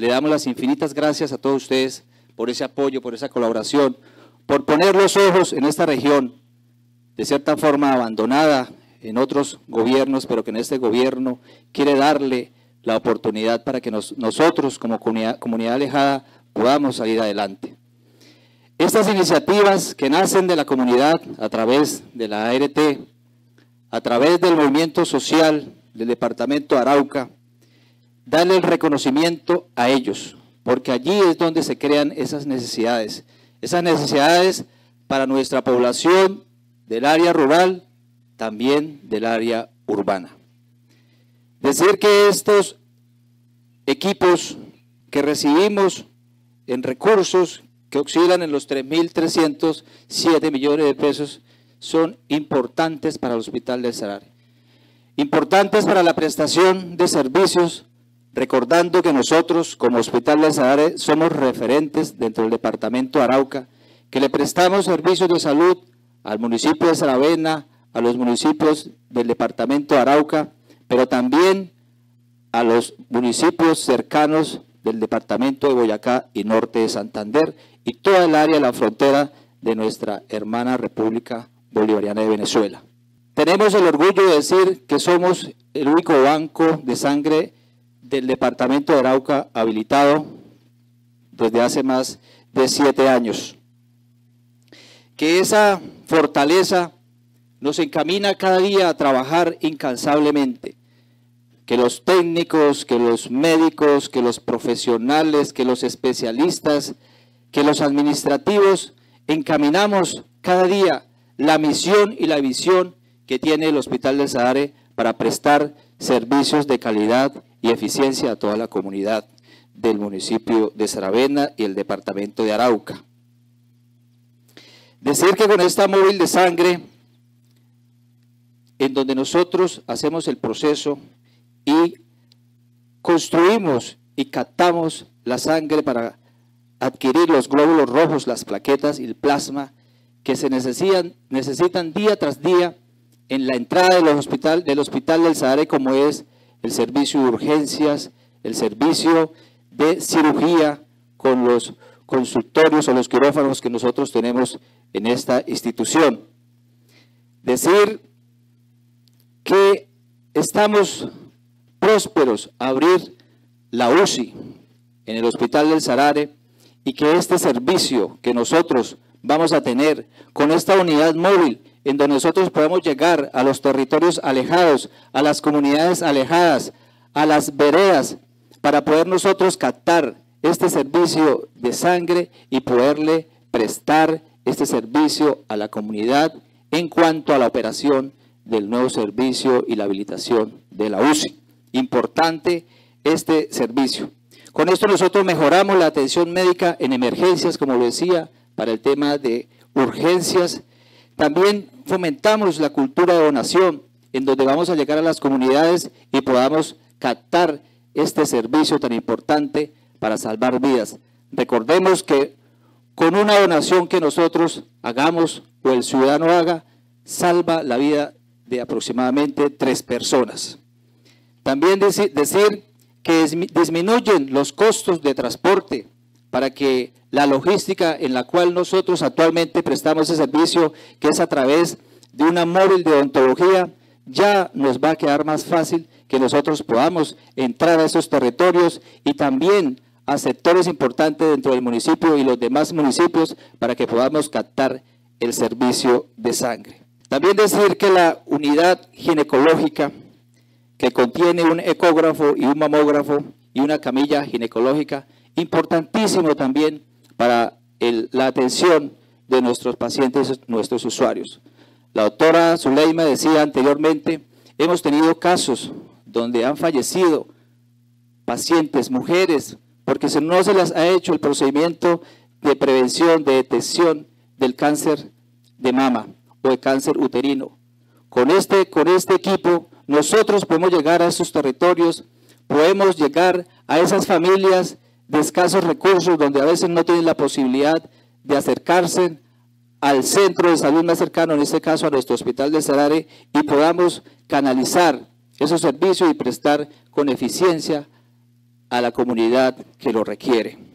le damos las infinitas gracias a todos ustedes por ese apoyo, por esa colaboración, por poner los ojos en esta región, de cierta forma abandonada en otros gobiernos, pero que en este gobierno quiere darle la oportunidad para que nosotros como comunidad, comunidad alejada podamos salir adelante. Estas iniciativas que nacen de la comunidad a través de la ART, a través del movimiento social del departamento de Arauca, darle el reconocimiento a ellos, porque allí es donde se crean esas necesidades, esas necesidades para nuestra población del área rural, también del área urbana. Decir que estos equipos que recibimos en recursos que oscilan en los 3.307 millones de pesos son importantes para el Hospital de Sarare. Importantes para la prestación de servicios, recordando que nosotros como Hospital de Sarare somos referentes dentro del departamento de Arauca, que le prestamos servicios de salud al municipio de Saravena, a los municipios del departamento de Arauca, pero también a los municipios cercanos del departamento de Boyacá y norte de Santander y toda el área de la frontera de nuestra hermana República Bolivariana de Venezuela. Tenemos el orgullo de decir que somos el único banco de sangre del departamento de Arauca habilitado desde hace más de siete años. Que esa fortaleza nos encamina cada día a trabajar incansablemente. Que los técnicos, que los médicos, que los profesionales, que los especialistas que los administrativos encaminamos cada día la misión y la visión que tiene el Hospital del Sadare para prestar servicios de calidad y eficiencia a toda la comunidad del municipio de Saravena y el departamento de Arauca. Decir que con esta móvil de sangre, en donde nosotros hacemos el proceso y construimos y captamos la sangre para adquirir los glóbulos rojos, las plaquetas y el plasma que se necesitan, necesitan día tras día en la entrada del hospital, del hospital del Sadare, como es el servicio de urgencias, el servicio de cirugía con los consultorios o los quirófanos que nosotros tenemos en esta institución. Decir que estamos prósperos a abrir la UCI en el Hospital del Sarare y que este servicio que nosotros vamos a tener con esta unidad móvil, en donde nosotros podemos llegar a los territorios alejados, a las comunidades alejadas, a las veredas, para poder nosotros captar este servicio de sangre y poderle prestar este servicio a la comunidad en cuanto a la operación del nuevo servicio y la habilitación de la UCI. Importante este servicio. Con esto nosotros mejoramos la atención médica en emergencias, como lo decía, para el tema de urgencias. También fomentamos la cultura de donación, en donde vamos a llegar a las comunidades y podamos captar este servicio tan importante para salvar vidas. Recordemos que con una donación que nosotros hagamos o el ciudadano haga, salva la vida de aproximadamente tres personas. También decir que disminuyen los costos de transporte para que la logística en la cual nosotros actualmente prestamos ese servicio, que es a través de una móvil de odontología, ya nos va a quedar más fácil que nosotros podamos entrar a esos territorios y también a sectores importantes dentro del municipio y los demás municipios para que podamos captar el servicio de sangre. También decir que la unidad ginecológica que contiene un ecógrafo y un mamógrafo y una camilla ginecológica, importantísimo también para la atención de nuestros pacientes, nuestros usuarios. La doctora Zuleima decía anteriormente, hemos tenido casos donde han fallecido pacientes, mujeres, porque no se les ha hecho el procedimiento de prevención, de detección del cáncer de mama o de cáncer uterino. Con este, con este equipo nosotros podemos llegar a esos territorios, podemos llegar a esas familias de escasos recursos donde a veces no tienen la posibilidad de acercarse al centro de salud más cercano, en este caso a nuestro hospital de Sarare, y podamos canalizar esos servicios y prestar con eficiencia a la comunidad que lo requiere.